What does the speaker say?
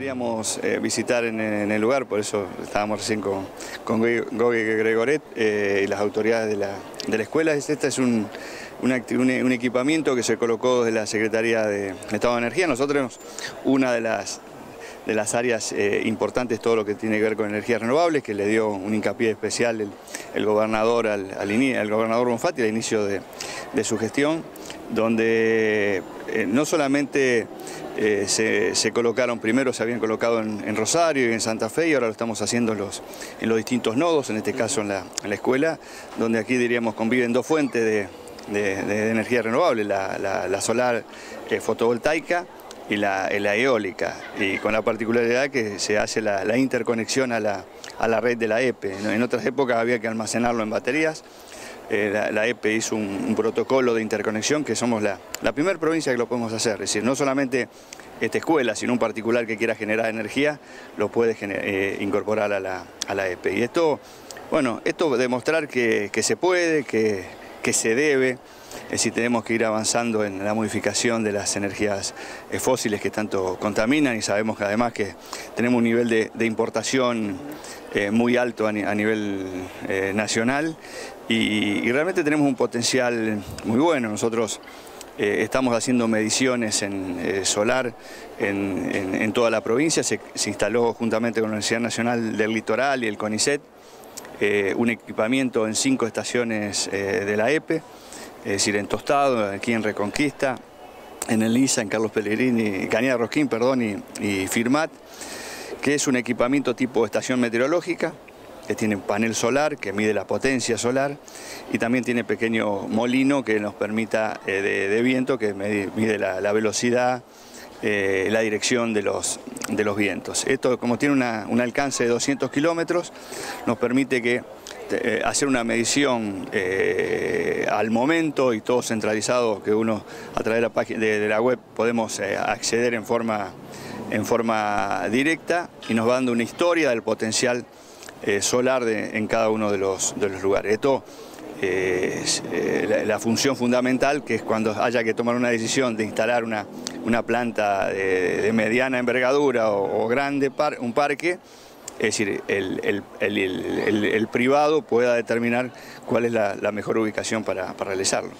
queríamos eh, visitar en, el lugar, por eso estábamos recién con, con Gregoret eh, y las autoridades de la, de la escuela. Este es un, un, equipamiento que se colocó desde la Secretaría de Estado de Energía. Nosotros, una de las, de las áreas eh, importantes, todo lo que tiene que ver con energías renovables, que le dio un hincapié especial el, gobernador al, al, gobernador Bonfatti al inicio de, su gestión, donde eh, no solamente eh, se, colocaron, primero se habían colocado en, Rosario y en Santa Fe y ahora lo estamos haciendo en los, distintos nodos, en este caso en la, escuela, donde aquí diríamos conviven dos fuentes de, energía renovable, la, solar fotovoltaica y la, eólica, y con la particularidad que se hace la, interconexión a la, red de la EPE. En otras épocas había que almacenarlo en baterías, eh, la, EPE hizo un, protocolo de interconexión que somos la, primera provincia que lo podemos hacer, es decir, no solamente esta escuela, sino un particular que quiera generar energía, lo puede eh, incorporar a la, EPE. Y esto, bueno, esto demostrar que, se puede, que, que se debe, es decir, tenemos que ir avanzando en la modificación de las energías eh, fósiles que tanto contaminan y sabemos que además que tenemos un nivel de, importación eh, muy alto a, nivel eh, nacional y, realmente tenemos un potencial muy bueno. Nosotros estamos haciendo mediciones en solar en, toda la provincia, se, instaló juntamente con la Universidad Nacional del Litoral y el CONICET un equipamiento en cinco estaciones de la EPE, es decir, en Tostado, aquí en Reconquista, en el ISA, en Carlos Pellegrini, Cañada Rosquín, perdón, y, Firmat, que es un equipamiento tipo estación meteorológica, que tiene un panel solar que mide la potencia solar y también tiene pequeño molino que nos permita eh, de, viento que mide la, velocidad, eh, la dirección de los, de los vientos. Esto como tiene un alcance de 200 kilómetros nos permite que eh, hacer una medición eh, al momento y todo centralizado que uno a través de la, página, de, la web podemos eh, acceder en forma, en forma directa y nos va dando una historia del potencial solar en cada uno de los, de los lugares. Esto es la, función fundamental que es cuando haya que tomar una decisión de instalar una, una planta de, mediana envergadura o, grande, un parque, es decir, el, privado pueda determinar cuál es la, mejor ubicación para realizarlo.